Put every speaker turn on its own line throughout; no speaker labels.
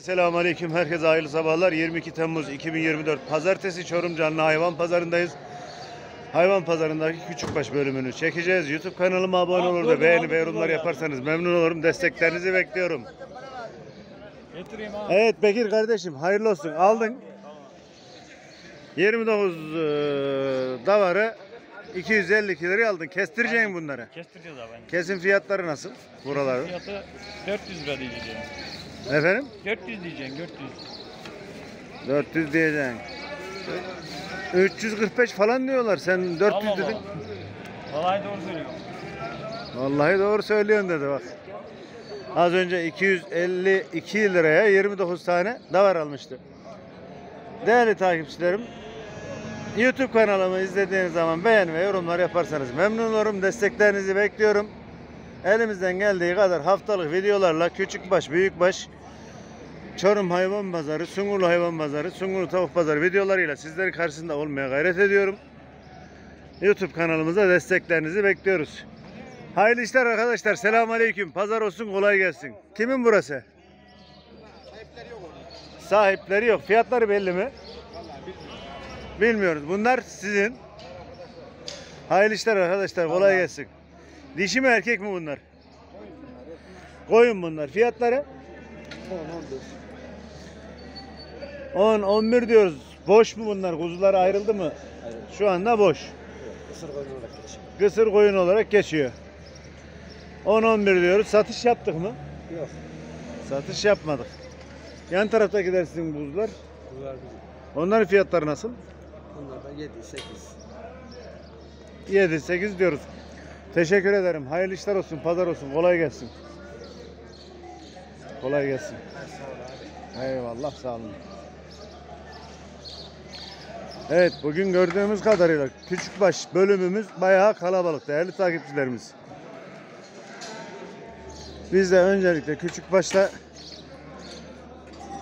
Selamun Aleyküm. Herkese hayırlı sabahlar. 22 Temmuz 2024 Pazartesi Çorum Canlı Hayvan Pazarındayız. Hayvan pazarındaki küçükbaş bölümünü çekeceğiz. YouTube kanalıma abone olur ve beğeni ve yorumlar yaparsanız memnun olurum. Desteklerinizi bekliyorum. Evet Bekir kardeşim hayırlı olsun. Aldın. 29 eee, davarı 252 liraya aldın. Kestireceksin bunları.
Kestireceğiz abi.
Kesim fiyatları nasıl? Buraları.
Fiyatı 400 lira diyeceğim.
Efendim?
400 diyeceksin 400.
400 diyeceksin. 345 falan diyorlar. Sen 400
Allah
dedin.
Allah. Vallahi doğru söylüyorum.
Vallahi doğru söylüyorsun dedi bak. Az önce 252 liraya 29 tane davar almıştı. Değerli takipçilerim, YouTube kanalımı izlediğiniz zaman beğen ve yorumlar yaparsanız memnun olurum. Desteklerinizi bekliyorum. Elimizden geldiği kadar haftalık videolarla küçükbaş, büyükbaş, Çorum Hayvan Pazarı, Sungurlu Hayvan Pazarı, Sungurlu Tavuk Pazarı videolarıyla sizlerin karşısında olmaya gayret ediyorum. YouTube kanalımıza desteklerinizi bekliyoruz. Hayırlı işler arkadaşlar. Selamun Aleyküm. Pazar olsun kolay gelsin. Kimin burası? Sahipleri yok. Fiyatları belli mi? Bilmiyoruz. Bunlar sizin. Hayırlı işler arkadaşlar. Kolay gelsin. Dişi mi erkek mi bunlar? Koyun bunlar. Fiyatları? 10 11 diyoruz. Boş mu bunlar? Kuzular ayrıldı mı? Şu anda boş. Kısır koyun olarak geçiyor. 10-11 diyoruz. Satış yaptık mı?
Yok.
Satış yapmadık. Yan tarafta gidersin buzlar.
Bunlar bizim.
Onların fiyatları nasıl?
Bunlar da 7, 8.
7-8 diyoruz. Teşekkür ederim. Hayırlı işler olsun, pazar olsun. Kolay gelsin. Kolay gelsin. Eyvallah sağ olun. Evet bugün gördüğümüz kadarıyla küçükbaş bölümümüz bayağı kalabalık değerli takipçilerimiz. Biz de öncelikle küçükbaşta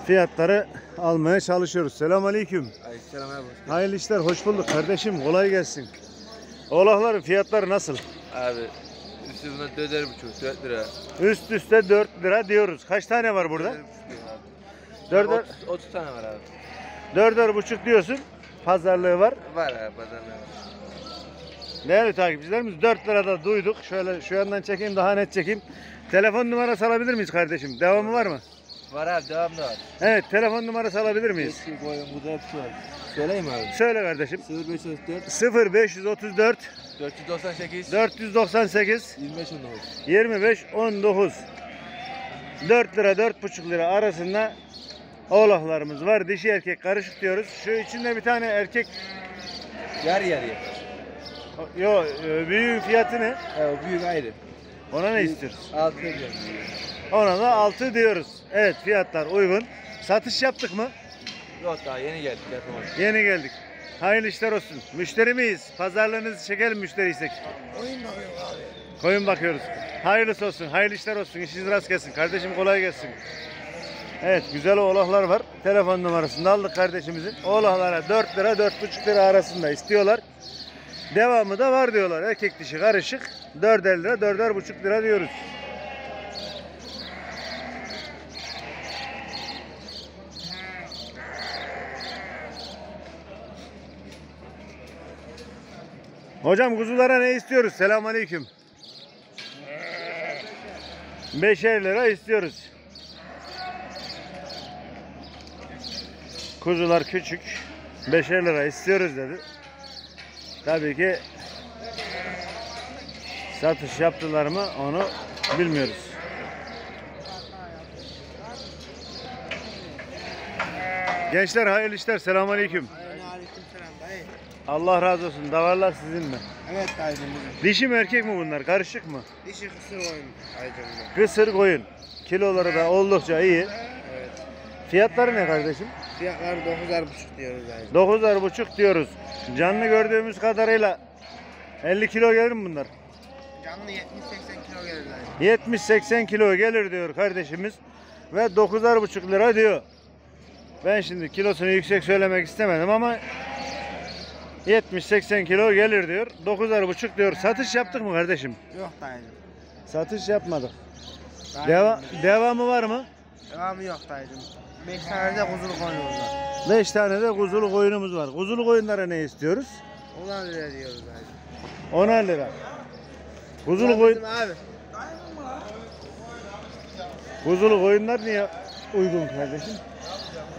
fiyatları almaya çalışıyoruz. Selamünaleyküm.
Aleykümselam abi.
Hayırlı işler, hoş bulduk kardeşim. Kolay gelsin. Oğlakların fiyatları nasıl?
Abi üstüne döder buçuk 4 lira.
Üst üste 4 lira diyoruz. Kaç tane var burada? 4'er
30, 30 tane var abi.
dörder buçuk diyorsun. Pazarlığı var.
Var abi pazarda var.
Değerli takipçilerimiz 4 lirada duyduk. Şöyle şu yandan çekeyim daha net çekeyim. Telefon numarası alabilir miyiz kardeşim? Devamı var mı?
Var abi devamlı var.
Evet telefon numarası alabilir miyiz?
Eski koyun bu da hepsi var. Söyleyeyim abi.
Söyle kardeşim.
0534
0534
498
498
25 19.
25 19 4 lira 4,5 lira arasında oğlaklarımız var. Dişi erkek karışık diyoruz. Şu içinde bir tane erkek
Yarı yarıya.
yo e, büyüğün fiyatı ne?
O büyük ayrı.
Ona ne istiyoruz?
6 lira.
Ona da 6 diyoruz. Evet fiyatlar uygun. Satış yaptık mı?
Yok daha yeni geldik yapamadık.
Yeni geldik. Hayırlı işler olsun. Müşteri miyiz? Pazarlığınızı çekelim müşteriysek.
Oyun bakıyor abi.
Koyun bakıyoruz. Hayırlısı olsun. Hayırlı işler olsun. İşiniz rast gelsin. Kardeşim kolay gelsin. Evet güzel oğlaklar var. Telefon numarasını aldık kardeşimizin. Oğlaklara 4 lira 4,5 lira arasında istiyorlar. Devamı da var diyorlar. Erkek dişi karışık. 4'er lira 4,5 lira diyoruz. Hocam kuzulara ne istiyoruz? Selamünaleyküm. Beşer lira istiyoruz. Kuzular küçük. Beşer lira istiyoruz dedi. Tabii ki satış yaptılar mı onu bilmiyoruz. Gençler hayırlı işler. Selamünaleyküm. Allah razı olsun. Davarlar sizin mi?
Evet dayıcım
Dişi mi erkek mi bunlar? Karışık mı?
Dişi kısır oyun dayıcım
Kısır koyun. Kiloları da oldukça iyi.
Evet.
Fiyatları ne kardeşim?
Fiyatları 9'ar buçuk diyoruz dayıcım.
9'ar buçuk diyoruz. Canlı gördüğümüz kadarıyla 50 kilo gelir mi bunlar?
Canlı 70-80 kilo gelir dayı.
70-80 kilo gelir diyor kardeşimiz. Ve 9'ar buçuk lira diyor. Ben şimdi kilosunu yüksek söylemek istemedim ama 70-80 kilo gelir diyor. 9'ar buçuk diyor. Satış yaptık mı kardeşim?
Yok dayıcım.
Satış yapmadık.
Dayıcım.
Deva devamı var mı?
Devamı yok dayıcım. 5 tane de kuzulu koyunumuz var.
5 tane de kuzulu koyunumuz var. Kuzulu koyunlara ne istiyoruz?
10 lira diyoruz dayıcım.
10'ar lira. Kuzulu koyun
Abi.
Kuzulu koyunlar niye uygun kardeşim?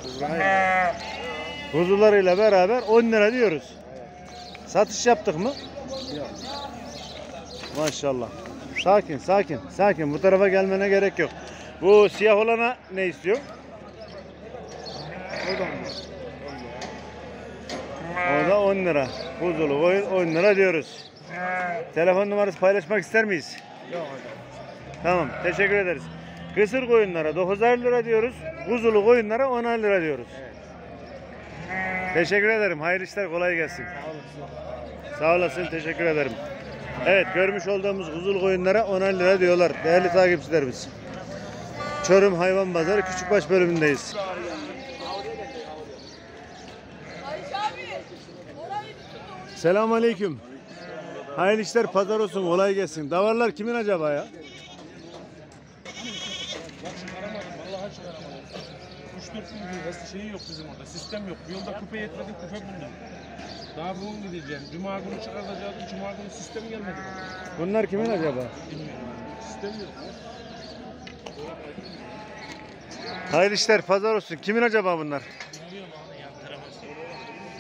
Kuzular.
Kuzularıyla beraber 10 lira diyoruz. Satış yaptık mı?
Yok.
Maşallah. Sakin, sakin, sakin. Bu tarafa gelmene gerek yok. Bu siyah olana ne istiyor?
O da mı?
O da 10 lira. Kuzulu koyun 10 lira diyoruz. Telefon numarası paylaşmak ister miyiz?
Yok hocam.
Tamam, teşekkür ederiz. Kısır koyunlara 9'ar lira diyoruz. Kuzulu koyunlara 10'ar lira diyoruz. Teşekkür ederim. Hayırlı işler, kolay gelsin.
Sağ olasın.
Sağ olasın, teşekkür ederim. Evet, görmüş olduğumuz kuzul koyunlara 10'ar lira diyorlar değerli takipçilerimiz. Çorum Hayvan Pazarı Küçükbaş bölümündeyiz. Selamun Aleyküm. Hayırlı işler, pazar olsun, kolay gelsin. Davarlar kimin acaba ya?
Vallahi çıkaramadım. 3-4 gün bir şeyi yok bizim orada. Sistem yok. Yolda küpe yetmedik küpe buldum. Daha bugün gideceğim. Cuma günü çıkartacağız. Cuma günü sistem gelmedi.
Bunlar kimin acaba?
Bilmiyorum. Sistem yok.
Hayırlı işler, pazar olsun. Kimin acaba bunlar?
Bilmiyorum abi yan tarafa.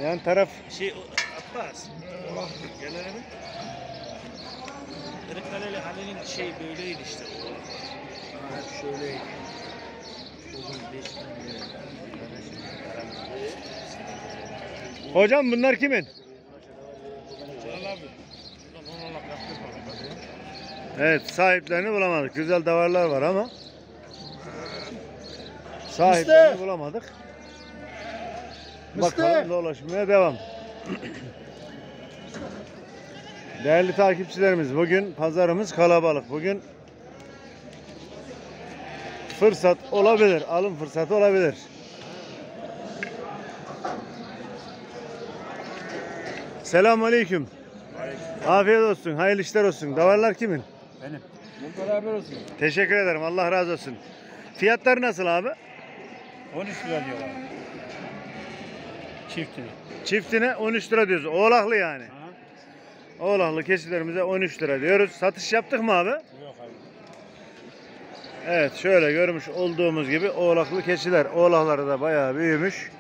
Yan taraf
Şey Abbas. Gelelim. Kırıklareli Halil'in şey böyleydi işte.
Ha, şöyle.
Hocam bunlar kimin? Evet sahiplerini bulamadık. Güzel davarlar var ama sahiplerini bulamadık. Bakalım dolaşmaya devam. Değerli takipçilerimiz bugün pazarımız kalabalık. Bugün fırsat olabilir. Alım fırsatı olabilir. Selamun Aleyküm. Afiyet olsun. Hayırlı işler olsun. Davarlar kimin?
Benim. Bu beraber olsun.
Teşekkür ederim. Allah razı olsun. Fiyatlar nasıl abi?
13 lira diyorlar. Çiftini.
Çiftine 13 lira diyoruz. Oğlaklı yani.
Ha?
Oğlaklı keçilerimize 13 lira diyoruz. Satış yaptık mı abi?
Yok abi.
Evet şöyle görmüş olduğumuz gibi oğlaklı keçiler. Oğlakları da bayağı büyümüş.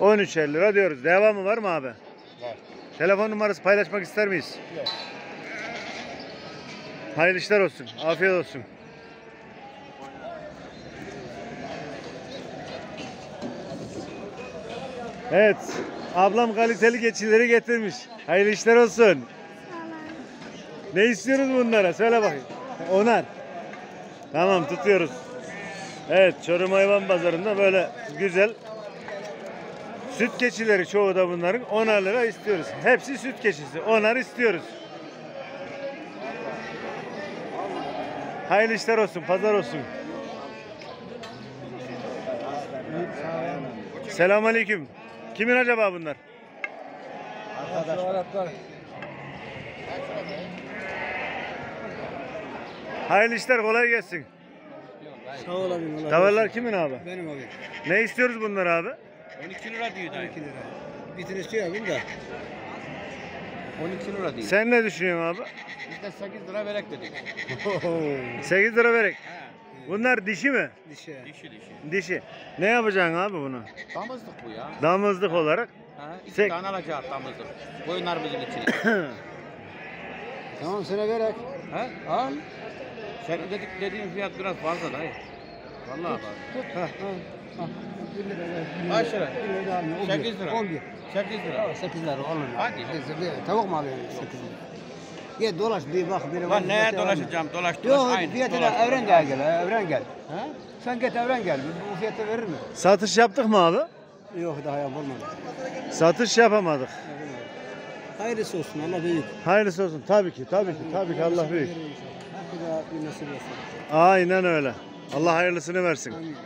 13.50 lira diyoruz. Devamı var mı abi?
Var.
Telefon numarası paylaşmak ister miyiz?
Yok.
Hayırlı işler olsun. Afiyet olsun. Evet. Ablam kaliteli keçileri getirmiş. Hayırlı işler olsun. Ne istiyoruz bunlara? Söyle bakayım. Onar. Tamam tutuyoruz. Evet Çorum Hayvan Pazarı'nda böyle güzel süt keçileri çoğu da bunların 10'ar lira istiyoruz. Hepsi süt keçisi. 10'ar istiyoruz. Hayırlı işler olsun, pazar olsun. Selamünaleyküm. Kimin acaba bunlar? Hayırlı işler, kolay gelsin.
Sağ olalım. Allah
Davarlar kimin abi?
Benim abi.
Ne istiyoruz bunlar abi?
12 lira diyor dayı.
12 lira. Bir tane istiyorum da.
12 lira diyor.
Sen ne düşünüyorsun abi?
Biz de 8 lira verek dedik.
8 lira verek. Bunlar dişi mi?
Dişe.
Dişi dişi.
Dişi. Ne yapacaksın abi bunu?
Damızlık bu ya.
Damızlık olarak.
Ha, iki
Sek-
tane alacağız damızlık. Koyunlar bizim için.
Tamam sana verek.
ha? Al. Sen dedik dediğin fiyat biraz fazla dayı. Vallahi bak.
Ha, ha, ha. 1 lira ver.
Kaç lira?
1 lira almıyor.
8 lira.
11.
8 lira.
8 lira olur.
Hadi.
Tavuk mu alıyorsun 8 lira? Gel dolaş bir bak. Bir
Lan neye dolaşacağım? Dolaş dolaş
Yok
aynı.
fiyatına
Dolaş,
evren gel gel. Evren gel.
Ha?
Sen git evren gel. Bu fiyatı verir mi?
Satış yaptık mı abi?
Yok daha yapılmadı.
Satış yapamadık.
Hayırlısı olsun Allah büyük.
Hayırlısı olsun. Tabii ki, tabii ki, tabii ki Allah büyük.
Hakkı da bir nasip olsun.
Aynen öyle. Allah hayırlısını versin.
Amin.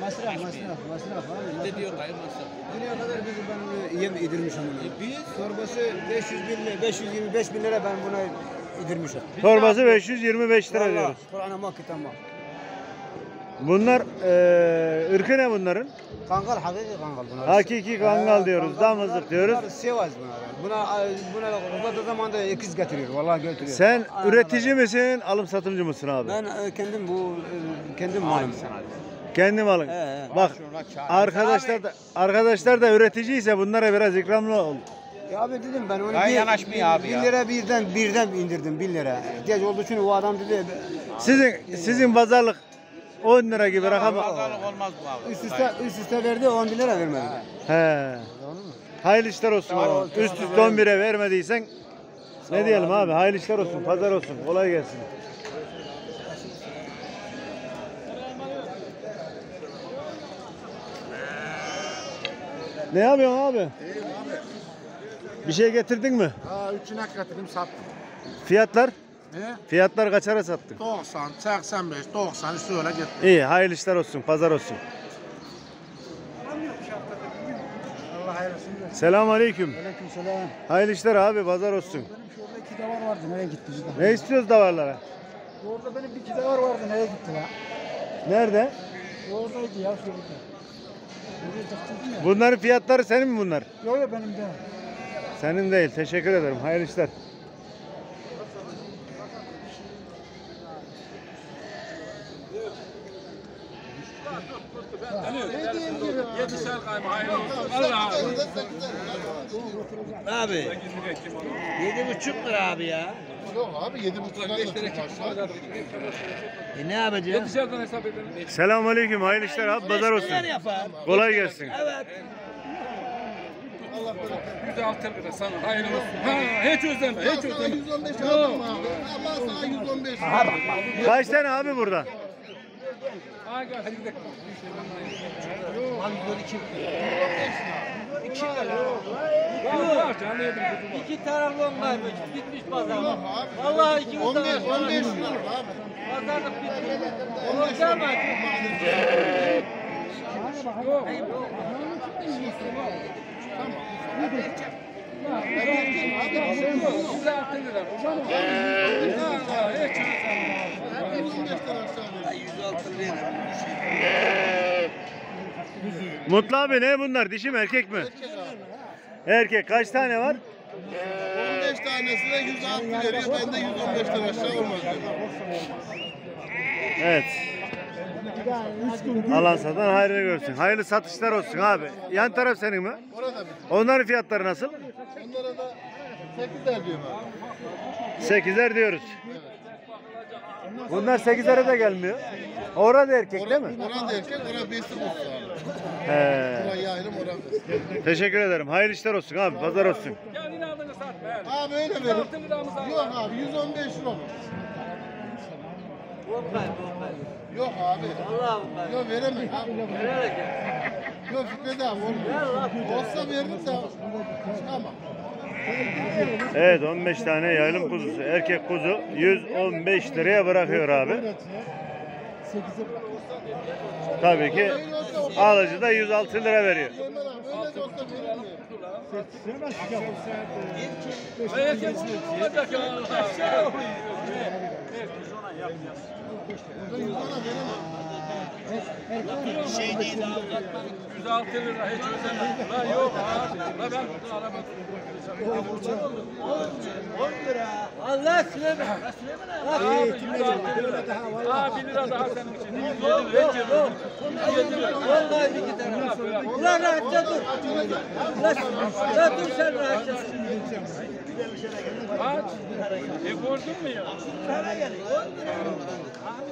Masraf, masraf, masraf abi.
Ne diyor dayı masraf?
Dünya kadar bizi ben bunu yem yedirmiş ama.
biz?
Torbası 500 bin lira, 525 bin lira ben buna indirmişim.
Torbası 525 lira
Vallahi,
diyoruz.
Kur'an'a makitten bak.
Bunlar eee ırkı ne bunların?
Kangal hakiki kangal bunlar.
Hakiki kangal diyoruz,
kangal
damızlık
bunlar-
diyoruz.
Bunlar sevaz bunlar. Buna buna uzatı zamanda ikiz getiriyor. Vallahi götürüyor.
Sen
Aynen
üretici misin, alım satımcı mısın abi?
Ben e, kendim bu e, kendim malım.
Kendi malın.
He, he.
Bak arkadaşlar da arkadaşlar da üreticiyse bunlara biraz ikramlı ol.
Ya abi dedim ben onu
Ya
bir,
yanaşmıyor
bir,
abi
bir
ya.
lira birden birden indirdim 1 lira. İhtiyaç olduğu için o adam dedi
Sizin sizin pazarlık 10 lira gibi rakam.
Pazarlık olmaz bu abi.
üst üste üst üste verdi 10 bin lira vermedi.
He. Hayırlı işler olsun. Abi.
teşekkür
Üst üste
ederim.
11'e vermediysen ne diyelim abi? Hayırlı işler olsun. Pazar olsun. Kolay gelsin. Ne yapıyorsun abi? Bir şey getirdin mi?
Ha üçüne getirdim sattım.
Fiyatlar?
Ne?
Fiyatlar kaçara sattık?
90, 85, 90 üstü öyle gitti.
İyi, hayırlı işler olsun, pazar olsun.
Allah hayırlısı.
Selamun aleyküm.
Aleykümselam.
Hayırlı işler abi, pazar olsun.
Şurada iki davar vardı nereye gitti bizden?
Ne istiyoruz davarlara?
Orada benim bir iki davar vardı nereye gitti la?
Nerede?
Oradaydı ya şurada.
Bunların fiyatları senin mi bunlar?
Yok yok benim de.
Senin değil. Teşekkür ederim. Hayırlı işler.
Abi. Yedi buçuk lira abi ya.
Yok abi 7,5'dan da
E ne yapacağız?
Yedişerden hesap edelim.
Selamun aleyküm. Hayırlı işler abi. Pazar olsun.
yapar.
Kolay gelsin.
Evet.
Yüzde altı lira sana hayırlı olsun. Ha, hiç özleme, hiç özleme.
115 aldım abi. Allah sana 115
Kaç tane abi burada?
Hadi gidelim. Var canlı yedim kuzum.
İki taraflı kaymış, bitmiş pazarlık. Vallahi iki
15,
taraflı
15 lira abi.
pazarlık bitti. Olacak mı?
Yüzde altı lira. Ha, ha, hiç özleme.
115'ten aşağı değil.
Mutlu abi ne bunlar? Dişi mi erkek mi? Erkek. Kaç tane var?
15 tanesi de 106 veriyor. Ben de 115'ten aşağı olmaz.
Evet. Alan satan hayrını görsün. Hayırlı satışlar olsun abi. Yan taraf senin mi?
Orada bir.
Onların fiyatları nasıl?
Onlara da 8'er diyorum abi.
Sekizler diyoruz. Bunlar sekizlere de gelmiyor. Orada erkek değil mi?
Orada erkek, orada besi kustu abi.
He.
Orada besi.
Teşekkür ederim. Hayırlı işler olsun abi. Pazar olsun.
Gel yine aldığını satma. yani.
Abi öyle verin.
liramız al.
Yok abi 115 lira mı?
Korkmayın, korkmayın.
Yok abi.
Vallahi korkmayın.
Yok veremem abi.
Vererek.
Yok Fikret abi olmuyor. Olsa verdim de çıkamam.
Evet 15 tane yaylım kuzusu. Erkek kuzu 115 liraya bırakıyor abi. Tabii ki alıcı da 106 lira veriyor.
Ömer abi öyle de olsa veririm.
Erkek olacak ya. Allah. Yüzde altı lira hiç özleme. La yok abi. La ben bunu alamam.
Allah Süleyman.
Abi yüzde altı lira. Aa bir lira daha senin için. Yüz yedi lira. Hiç yok. Yüz yedi lira.
Vallahi bir taraf. Ulan rahatça dur. Ulan, dur sen rahatça.
Kaç? E gördün mü ya? Yetti taraf.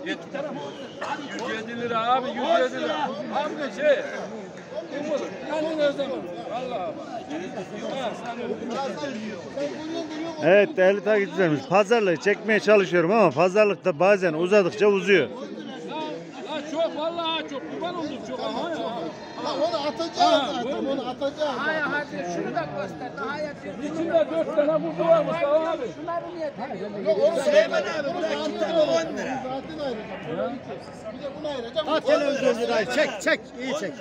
107 lira abi 107 lira. Abi şey. Umut, öyle.
Evet değerli takipçilerimiz pazarlığı çekmeye çalışıyorum ama pazarlıkta bazen uzadıkça uzuyor.
Çok vallahi çok. Kurban oldum çok ama.
Ha, onu atacağız zaten onu atacağız.
İçinde dört tane buzu var Mustafa abi.
Yok onu Süleyman abi bunu zaten 10 lira. Zaten ayıracağım. Bir de bunu ayıracağım.
Ha televizyoncu dayı çek çek iyi çek.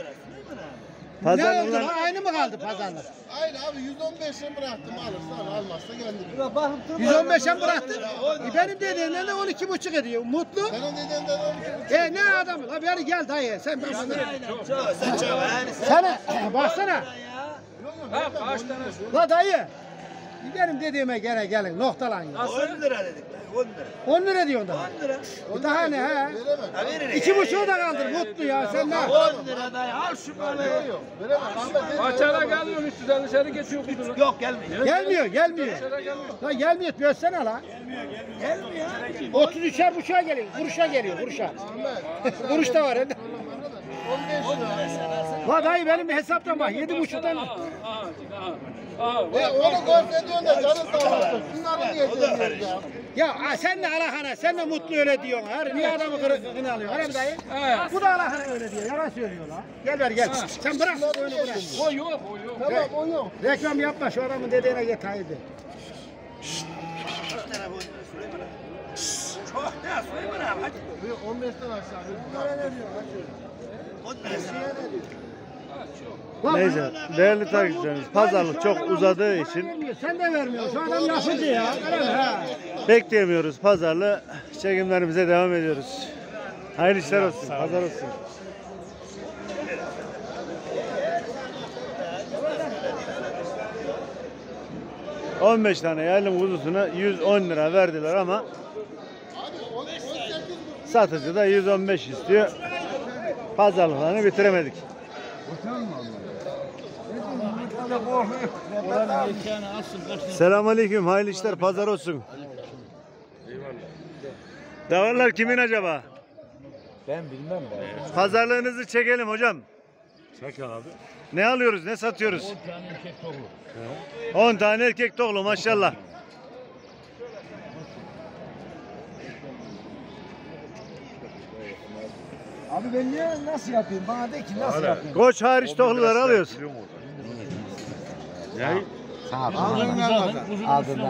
Ne oldu lan? Aynı mı kaldı pazarlık?
Aynı abi 115'e bıraktım alırsan almazsa kendin.
Ulan bakın dur.
115'e mi bıraktın? E benim dediğimden de 12,5 ediyor. Mutlu.
Senin dediğinden 12
E ne adam? La beri gel dayı. Sen baksana. Sana baksana. La dayı. Benim dediğime gene gelin noktalan ya.
10 lira dedik. 10 lira.
10 lira diyorsun daha.
10 lira.
E Daha ne ha?
veremem.
İki buçuğu da kaldır mutlu ya sen ne?
10 lira dayı al şu.
Ahmet
Açara geliyor 300'den dışarı geçiyor kutudan.
Yok gelmiyor.
Gelmiyor gelmiyor. La gelmiyor bölsene la.
Gelmiyor.
33'er buçuğa geliyor. Kuruşa geliyor kuruşa. Kuruş da var. he.
15 lira.
La dayı benim bir hesaptan bak. Yedi buçuktan.
E onu golf ediyorsun da canın sağ olsun. Şunları niye demiyorsun ya?
Ya sen de alakana, sen de mutlu öyle diyorsun. Her niye adamı kırık kını alıyorsun? Mi dayı? Bu da alakana öyle diyor. Yalan söylüyor la. Gel ver gel. Sen bırak oyunu bırak.
O yok o yok.
Tamam o yok.
Reklam yapma şu adamın dediğine git haydi.
Çok ne Süleyman abi hadi.
15'ten aşağı.
Lan
Neyse değerli takipçilerimiz pazarlık çok uzadığı için
vermiyor, Sen de vermiyorsun. Şu adam yapıcı ya. Öyle mi? Ha.
bekleyemiyoruz pazarlığı. Çekimlerimize devam ediyoruz. Hayırlı işler olsun. Pazar olsun. ...15 tane yaylım kuzusuna 110 lira verdiler ama... ...satıcı da 115 istiyor. Pazarlıklarını bitiremedik. Selamünaleyküm, hayırlı işler, pazar olsun. Davarlar kimin acaba?
Ben bilmem ben.
Pazarlığınızı çekelim hocam.
Çek abi.
Ne alıyoruz, ne satıyoruz? 10 tane erkek tohlu maşallah.
Abi ben niye nasıl yapayım? Bana de ki nasıl yapayım?
Koç hariç tohluları alıyoruz.
Ne? Aldığından kazan. Aldığından.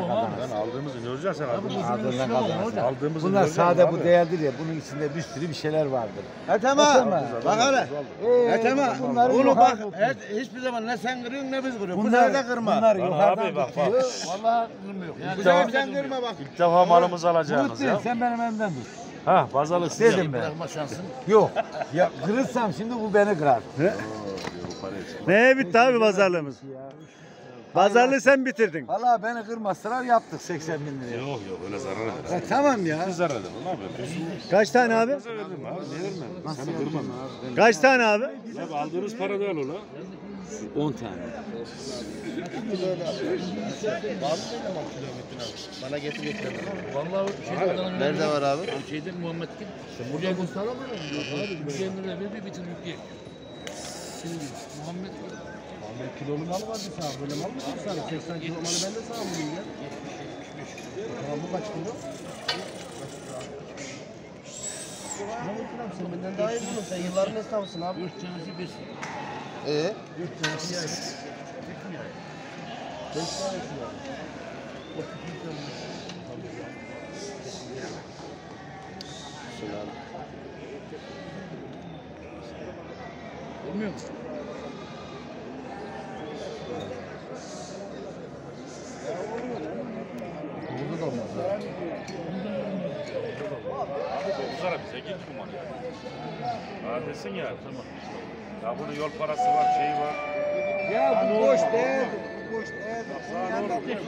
Aldığımızı ne olacak sen aldığımızı?
Aldığından kazan.
Aldığımızı
Bunlar sade bu değerlidir ya. Bunun içinde bir sürü bir şeyler vardır.
E tamam. Bak hele.
E
tamam. Bunu bak hiçbir zaman ne sen kırıyorsun ne biz kırıyoruz.
Bunlar
Bunlar da kırma.
Bunlar yukarıdan
abi bak,
tutuyor. Vallahi kırmıyor.
İlk
Sen, kırma bak.
ilk defa malımızı alacağınız
Mutlu
ya.
sen benim elimden tut.
Ha bazalık size.
Dedim ben. Bırakma şansın. Yok. Ya kırırsam şimdi bu beni kırar.
Neye bitti abi pazarlığımız? Pazarlığı sen bitirdin.
Valla beni kırmazsalar yaptık 80 bin liraya.
Yok yok öyle zarar eder.
Ya tamam ya.
Biz zarar eder. Ne yapıyorsun?
Kaç tane abi?
Zarar ederim abi. Ne vermem? Seni kırmam.
Kaç tane abi?
Abi aldığınız para değil ola. 10 tane.
Bana getir getir. Vallahi şeyde Nerede var abi?
Şeyde Muhammed kim? İşte buraya göster ama. Hüseyin'in evi bir bitir yükleyelim. Şimdi Muhammed Muhammed
kilolu mal vardı sana. Böyle mal mı sana? 80 kilo malı ben de sana bulayım ya. Tamam bu kaç kilo? Ne mutlu sen benden daha iyi bulun. Sen yılların esnafısın abi.
3 tanesi 1 beş.
Ee?
Olmuyor mu?
Uzara bize git bu malı. Ha desin ya tamam. Ya bunun yol parası var, şeyi var.
Ya bu boş değil. Bu boş değil.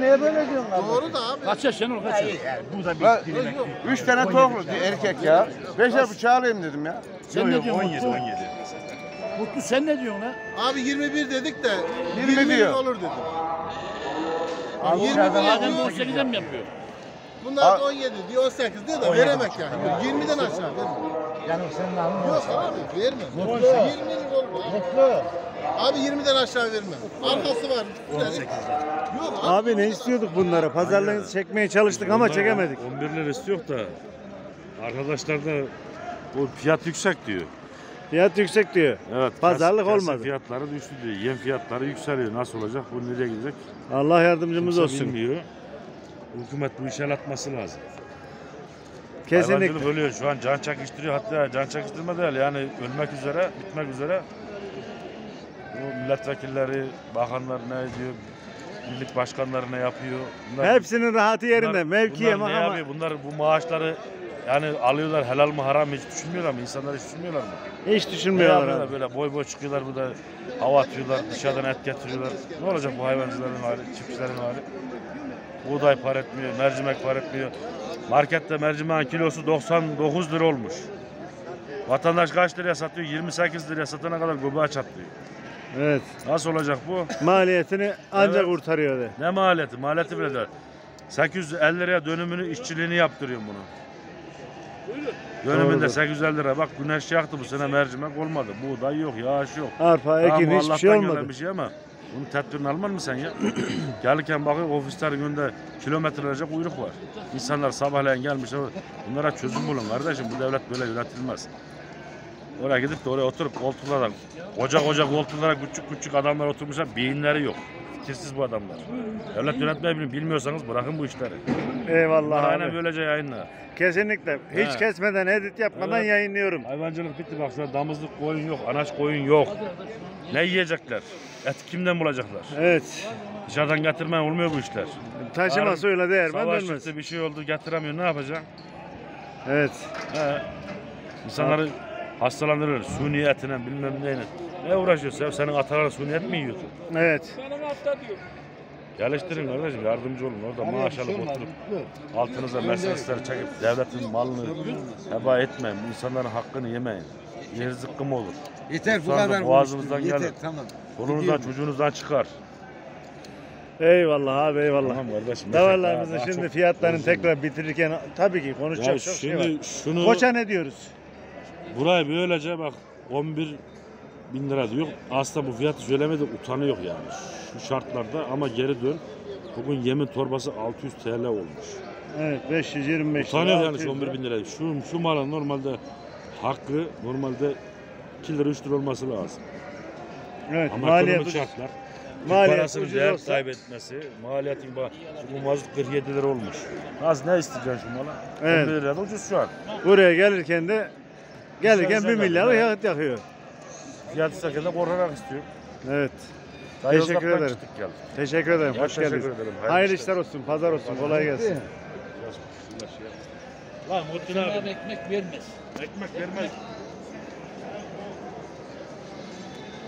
Niye böyle diyorsun abi?
Doğru da abi.
Kaç yaş Şenol kaç yaş?
Üç tane tavuk erkek ya. Beşer bıçağı alayım dedim ya.
Sen ne diyorsun
17,
Mutlu?
17.
Mutlu sen ne diyorsun lan?
Abi 21 dedik de
20
20
diyor.
olur dedim.
Abi
20
dışarıdan
diyor.
Adem 18'den mi yapıyor?
Bunlar da 17 diyor 18 diyor da veremek yani. 20'den aşağı verme.
Yani senin alın
Yok abi verme. 20'lik olur.
Mutlu.
Abi 20'den aşağı verme. Arkası var. 18. Yok abi.
Abi ne istiyorduk bunlara? Pazarlığınızı çekmeye çalıştık ama çekemedik.
11 lira istiyor da arkadaşlar da bu fiyat yüksek diyor.
Fiyat yüksek diyor.
Evet.
Pazarlık
kas-
olmadı.
Fiyatları düştü diyor. Yem fiyatları yükseliyor. Nasıl olacak? Bu nereye gidecek?
Allah yardımcımız
Kimse
olsun.
bilmiyor. Hükümet bu işe el atması lazım.
Kesinlikle.
Hayvancılık ölüyor. Şu an can çekiştiriyor. Hatta can çekiştirme değil. Yani ölmek üzere, bitmek üzere. Bu milletvekilleri, bakanlar ne ediyor, birlik başkanları ne yapıyor. Bunlar,
Hepsinin rahatı yerinde.
bunlar-
Mevkiye
bunlar ne
makama.
yapıyor? Bunlar bu maaşları yani alıyorlar helal mi haram mı hiç düşünmüyorlar mı? İnsanlar hiç düşünmüyorlar mı?
Hiç
Ne
düşünmüyorlar abi.
böyle boy boy çıkıyorlar burada hava atıyorlar dışarıdan et getiriyorlar. Ne olacak bu hayvancıların hali, çiftçilerin hali? Buğday par etmiyor, mercimek par etmiyor. Markette mercimeğin kilosu 99 lira olmuş. Vatandaş kaç liraya satıyor? 28 liraya satana kadar göbeğe çatlıyor.
Evet.
Nasıl olacak bu?
Maliyetini ancak
Evet.
kurtarıyor de.
Ne maliyeti? Maliyeti bile değil. 850 liraya dönümünü, işçiliğini yaptırıyorum bunu. Dönümünde
Doğrudur.
850 lira. Bak güneş yaktı bu sene mercimek olmadı. Buğday yok, yağış yok.
Arpa, ekin hiçbir şey
Allah'tan
olmadı.
bir şey ama bunun tedbirini alman mı sen ya? Gelirken bakıyor ofislerin önünde kilometrelerce kuyruk var. İnsanlar sabahleyin gelmişler. Bunlara çözüm bulun kardeşim. Bu devlet böyle yönetilmez. Oraya gidip de oraya oturup koltuklara koca koca koltuklara küçük küçük adamlar oturmuşlar. Beyinleri yok. Fikirsiz bu adamlar. Devlet yönetmeyi bilmiyorsanız bırakın bu işleri.
Eyvallah
aynen
abi.
böylece yayınla.
Kesinlikle. Hiç
He.
kesmeden, edit yapmadan
Evet.
yayınlıyorum.
Hayvancılık bitti bak şurada damızlık koyun yok, anaç koyun yok. Ne yiyecekler? Et kimden bulacaklar?
Evet.
Dışarıdan getirmen olmuyor bu işler.
Taşıma
Yarın
suyla değermen
Savaş
dönmez.
çıktı bir şey oldu getiremiyor ne yapacaksın?
Evet.
He. İnsanları hastalandırır. Suni etine bilmem neyle. Ne uğraşıyorsun? Sen, senin ataların suni et mi yiyorsun?
Evet.
Benim hafta diyor.
Geliştirin kardeşim yardımcı olun. Orada maaş alıp oturup altınıza meselesleri çekip devletin malını heba etmeyin. İnsanların hakkını yemeyin. Yer zıkkım olur.
Yeter bu
Sonra
kadar.
boğazımızdan
konuştuk,
gelir.
Yeter tamam.
Kolunuzdan çocuğunuzdan çıkar.
Eyvallah abi eyvallah.
Tamam kardeşim.
Davarlarımızı
Daha- daha
şimdi
çok
fiyatlarını
konuşalım.
tekrar bitirirken tabii ki konuşacak
Ya
çok şey var.
şimdi şunu
Koça ne diyoruz?
burayı böylece bak 11 bin lira diyor. Aslında bu fiyatı söylemedi utanıyor yani. Şu şartlarda ama geri dön. Bugün yemin torbası 600 TL olmuş.
Evet 525
Utanıyor yani
600
şu 11 bin lirayı. Şu, şu malın normalde hakkı normalde 2 lira 3 lira olması lazım.
Evet
Ama
maliyet
ekonomik şartlar.
Maliyet
parasının
ucuz
değer
olsa-
kaybetmesi, maliyetin bak bu mazot 47 lira olmuş. Az ne isteyeceksin şu mala?
Evet.
11 lira da ucuz şu an.
buraya gelirken de gelirken
Güzel
1
güzel
milyarlık
ya.
yakıt yakıyor.
İsterken de korkarak istiyor.
Evet.
Daha
Teşekkür
Yozgat'tan
ederim.
çıktık geldik.
Teşekkür ederim. Hoş
teşekkür
geldiniz.
ederim.
Hayırlı işler olsun. Pazar olsun. Kolay gelsin.
Lan Muhittin abi.
ekmek vermez.
Ekmek vermez.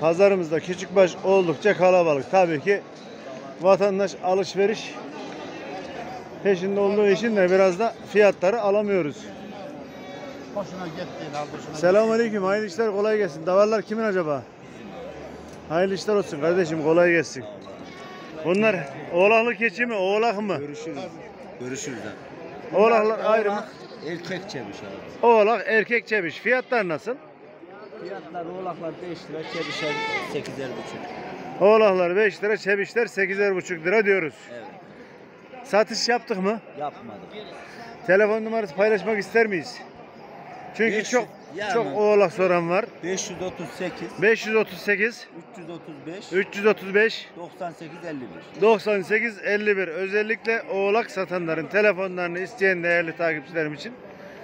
Pazarımızda küçükbaş oldukça kalabalık. Tabii ki vatandaş alışveriş peşinde olduğu için de biraz da fiyatları alamıyoruz.
Hoşuna gittiğin al
Selamünaleyküm. Hayırlı işler kolay gelsin. Davarlar kimin acaba? Hayırlı işler olsun kardeşim. Kolay gelsin. Bunlar oğlaklı keçi mi? Oğlak mı?
Görüşürüz. Görüşürüz.
Oğlaklar ayrı mı?
Erkek çemiş abi.
Oğlak erkek çebiş. Fiyatlar nasıl?
Fiyatlar oğlaklar 5 lira, çebişer 8'er buçuk.
Oğlaklar 5 lira, çebişler 8,5 lira diyoruz.
Evet.
Satış yaptık mı?
Yapmadık.
Telefon numarası paylaşmak ister miyiz? Çünkü
500
çok
yani.
çok oğlak soran var.
538,
538
335,
335
98, 51.
98 51 özellikle oğlak satanların telefonlarını isteyen değerli takipçilerim için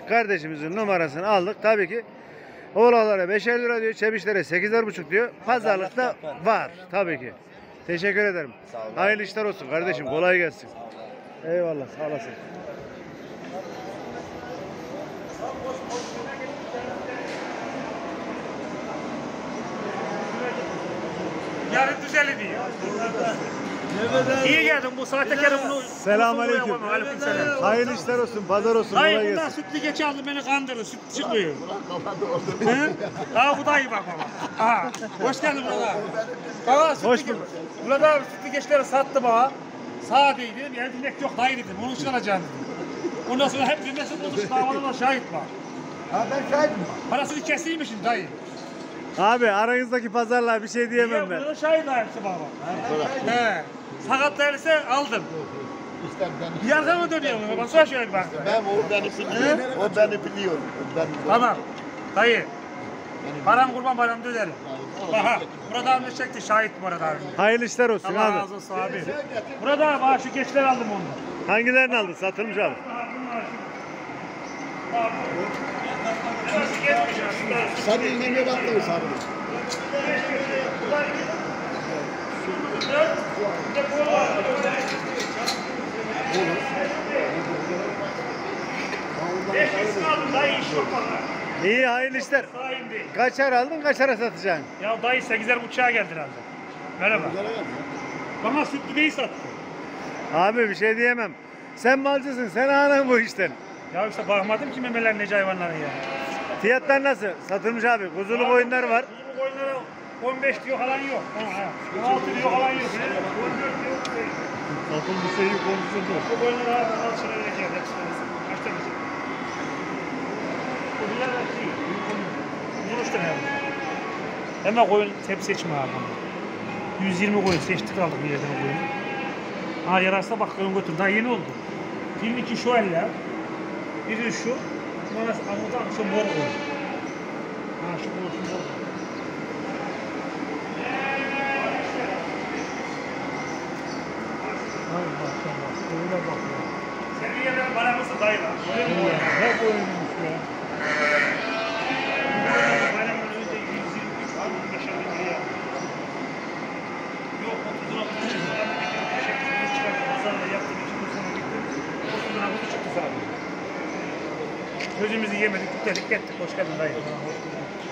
kardeşimizin numarasını aldık. Tabii ki oğlaklara 5'er lira diyor, çebişlere 8'er buçuk diyor. Pazarlıkta var tabii ki. Teşekkür ederim.
Sağ.
Hayırlı işler olsun kardeşim. Kolay gelsin. Eyvallah. Sağ olasın.
Yarın düzeli diyor. İyi geldin bu sahtekar bunu.
Selamünaleyküm.
Aleykümselam.
Hayırlı işler olsun. Pazar olsun.
Dayı
Kolay
bundan
gelsin.
sütlü geçi aldı beni kandırdı. Süt çıkmıyor. Hı? Aa bu dayı bak baba. Aa, hoş geldin burada. Baba sütlü
Hoş
ge-
bulduk.
Burada sütlü geçleri sattı bana. Sağ değil dedim. Yani inek yok dayı dedim. Onun için alacağım dedim. Ondan sonra hep cümlesi bulduk. Davada da şahit var.
Ha ben şahidim.
Parasını keseyim mi şimdi dayı?
Abi aranızdaki pazarlığa bir şey diyemem ben.
bunun şahit hepsi baba. He. Sakat değilse aldım. Bir arka mı dönüyor? Bak sonra şöyle bir bak.
Ben o beni biliyor. O beni biliyor. Ben
Tamam. Dayı. Param kurban bayramda öderim. Aha. Burada abi çekti şahit bu arada abi.
Hayırlı işler olsun
Allah
abi.
razı olsun abi. Burada abi ha, şu keçiler aldım ondan.
Hangilerini aldın? Satılmış abi.
Sarı iğneye baktınız sarı.
İyi hayırlı işler. Kaçar aldın kaçara satacaksın?
Ya dayı 8'er uçağa geldi herhalde. Merhaba. Bana sütlü değil sattı.
Abi bir şey diyemem. Sen malcısın sen anın bu işten.
Ya işte bakmadım ki memeler nece hayvanların ya.
Fiyatlar nasıl? Satılmış abi. Kuzulu koyunlar var.
Bu boyunlara 15 diyor falan yok. Ha, ha. 16 diyor falan yok. 14 diyor.
Satılmış şeyi konuşuldu.
Bu boyunlara abi al şuna vereceğim. Kaçta? Bu bilen de şey. Vuruştur herhalde. Hemen koyun tepsi seçme abi. 120 koyun seçtik aldık bir yerden koyun. Ha yarasına bak koyun götür. Daha yeni oldu. Filmdeki şu eller. Biri şu. Bana amudan şu mor koyun. Ha şu mor şu mor. Ay maşallah. Koyuna bak ya. Senin yerden bana mısın dayı lan? Koyun Dedik gittik. Hoş geldin dayı.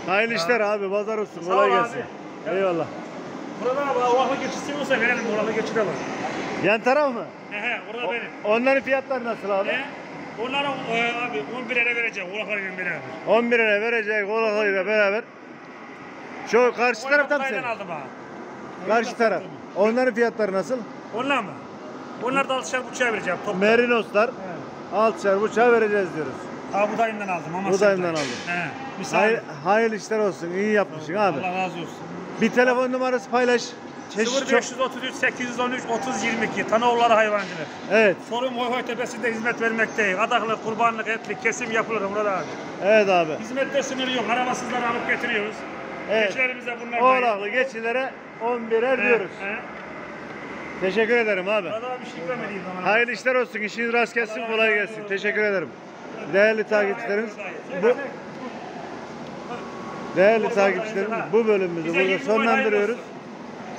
Hayırlı işler abi. Pazar olsun.
Sağ
Kolay
ol
gelsin.
abi.
Eyvallah.
Burada abi Avrupa geçişi olsa verelim. Oralı geçi de var.
Yan taraf mı?
He he orada benim.
Onların fiyatları nasıl abi?
He? Onlara e, abi 11 lira vereceğim. Kulaklarıyla beraber.
11 lira verecek oğlaklarıyla beraber. Şu karşı taraftan mı
Onlardan
senin?
aldım ha.
Karşı taraf. Onların fiyatları nasıl?
Onlar mı? Onlar da altışar buçuğa vereceğim. Toplam.
Merinoslar. Altışar buçuğa vereceğiz diyoruz.
Ha budayımdan aldım ama
Budayımdan aldın.
He. Misal.
Hayır, hayırlı işler olsun. iyi yapmışsın abi.
Allah razı olsun.
Bir telefon numarası paylaş. Çeşit çok.
0533 813 30 22 Tanoğulları hayvancılık.
Evet.
Çorum Hoyhoy Tepesi'nde hizmet vermekteyiz. Adaklı, kurbanlık, etli, kesim yapılır Murat abi.
Evet abi.
Hizmette sınırı yok. Arabasızları alıp getiriyoruz.
Evet.
Geçilerimize bunlar
Oğlaklı geçilere 11'er diyoruz.
He.
Teşekkür ederim abi.
Abi bir şey.
Hayırlı işler olsun. İşiniz rast gelsin. Kolay gelsin. Teşekkür ederim. Değerli takipçilerimiz bu Değerli takipçilerimiz bu bölümümüzü burada
20 boy
sonlandırıyoruz.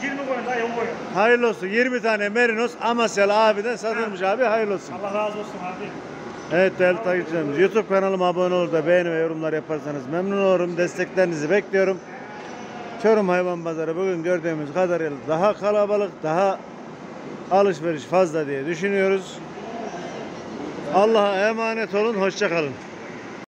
hayırlı olsun. 20 boy dayı o boy.
Hayırlı olsun. 20 tane Merinos Amasyalı abiden satılmış abi. Hayırlı olsun.
Allah razı olsun abi.
Evet değerli takipçilerimiz YouTube kanalıma abone olup da beğeni ve yorumlar yaparsanız memnun olurum. Desteklerinizi bekliyorum. Çorum Hayvan Pazarı bugün gördüğümüz kadarıyla daha kalabalık, daha alışveriş fazla diye düşünüyoruz. Allah'a emanet olun. Hoşça kalın.